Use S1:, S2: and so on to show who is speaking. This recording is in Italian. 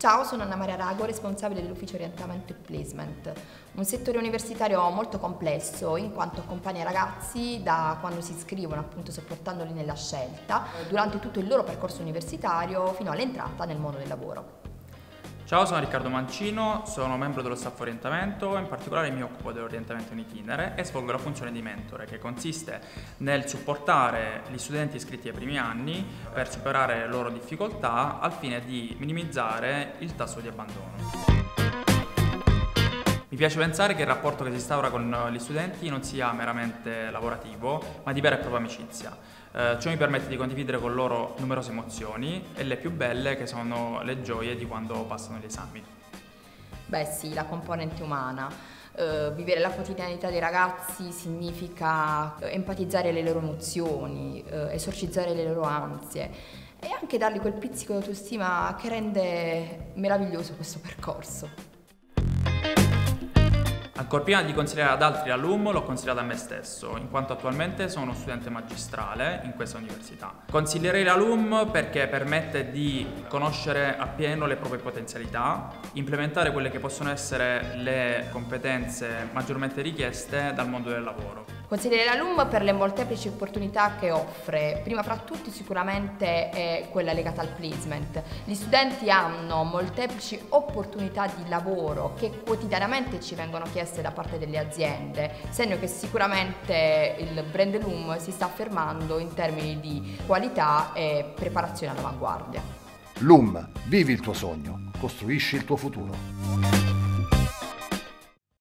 S1: Ciao, sono Anna Maria Rago, responsabile dell'ufficio orientamento e placement, un settore universitario molto complesso in quanto accompagna i ragazzi da quando si iscrivono, appunto supportandoli nella scelta, durante tutto il loro percorso universitario fino all'entrata nel mondo del lavoro.
S2: Ciao, sono Riccardo Mancino, sono membro dello staff orientamento, in particolare mi occupo dell'orientamento in itinere e svolgo la funzione di mentore che consiste nel supportare gli studenti iscritti ai primi anni per superare le loro difficoltà al fine di minimizzare il tasso di abbandono. Piace pensare che il rapporto che si instaura con gli studenti non sia meramente lavorativo, ma di vera e propria amicizia. Eh, ciò mi permette di condividere con loro numerose emozioni e le più belle che sono le gioie di quando passano gli esami.
S1: Beh sì, la componente umana. Uh, vivere la quotidianità dei ragazzi significa empatizzare le loro emozioni, uh, esorcizzare le loro ansie e anche dargli quel pizzico di autostima che rende meraviglioso questo percorso.
S2: Ancora prima di consigliare ad altri l'alum, l'ho consigliato a me stesso, in quanto attualmente sono uno studente magistrale in questa università. Consiglierei l'alum perché permette di conoscere appieno le proprie potenzialità, implementare quelle che possono essere le competenze maggiormente richieste dal mondo del lavoro.
S1: Consigliere l'alum per le molteplici opportunità che offre, prima fra tutti sicuramente è quella legata al placement. Gli studenti hanno molteplici opportunità di lavoro che quotidianamente ci vengono chieste da parte delle aziende, segno che sicuramente il brand LUM si sta affermando in termini di qualità e preparazione all'avanguardia.
S3: LUM, vivi il tuo sogno, costruisci il tuo futuro.